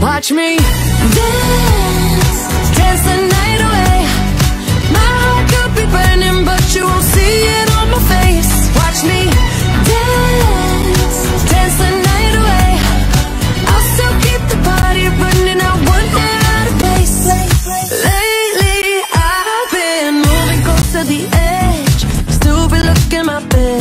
Watch me dance, dance the night away. My heart could be burning, but you won't see it on my face. Watch me dance, dance the night away. I'll still keep the party burning. I wonder out of place. Lately, I've been moving close to the edge. Still be looking my best.